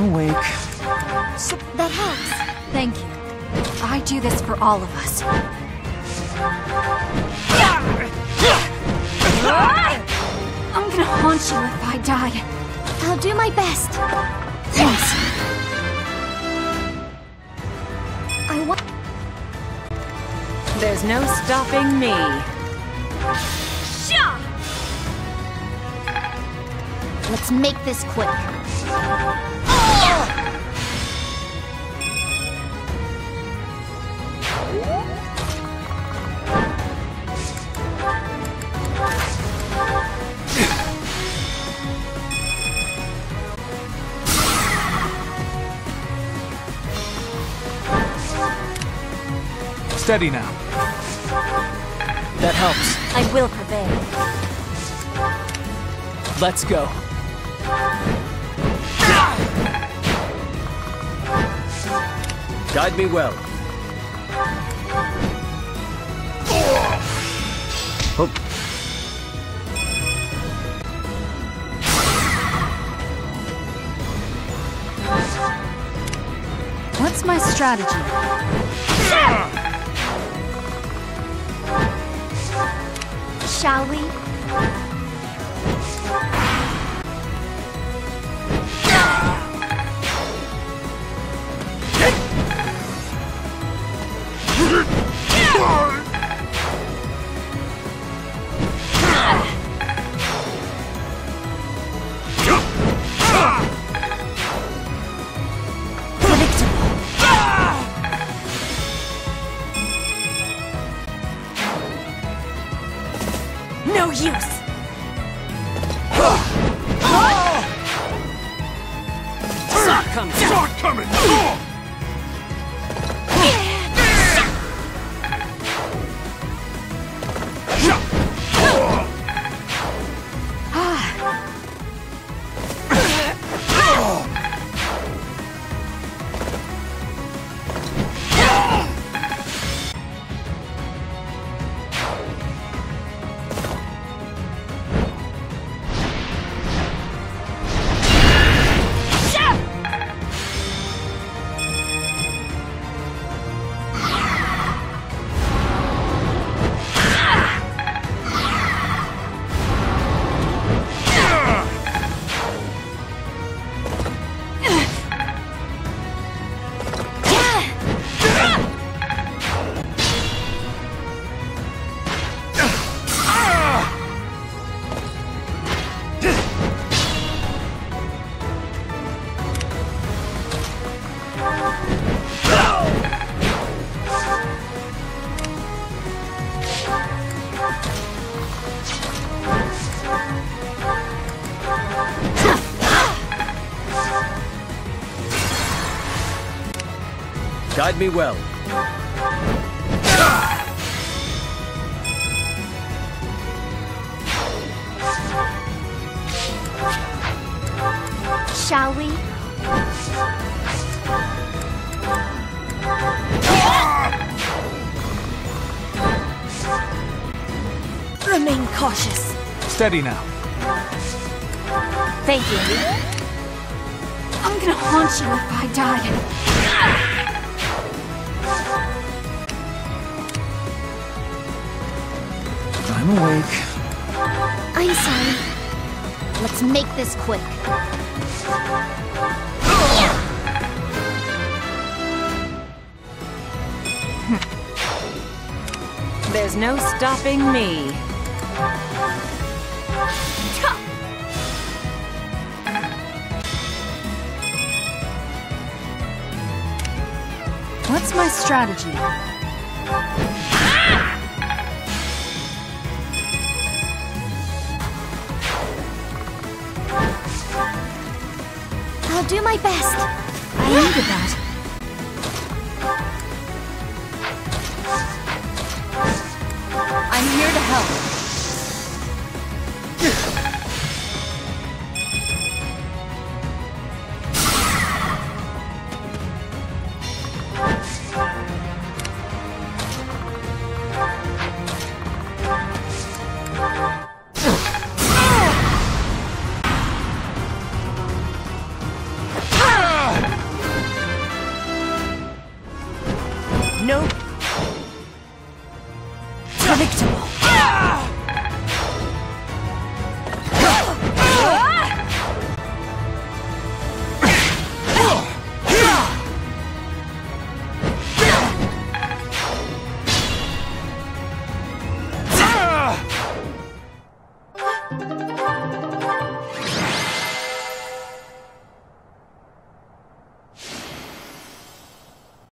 I'm awake. So that helps. Thank you. I do this for all of us. I'm gonna haunt you if I die. I'll do my best. Thanks. I want. There's no stopping me. Let's make this quick. Steady now. That helps. I will prevail. Let's go. Guide me well. Oh, What's my strategy? Shall we? No use! Sock comes out. Guide me well. Shall we? Remain cautious. Steady now. Thank you. I'm gonna haunt you if I die. I'm awake. I'm sorry. Let's make this quick. There's no stopping me. What's my strategy? I'll do my best. I needed that. I'm here to help.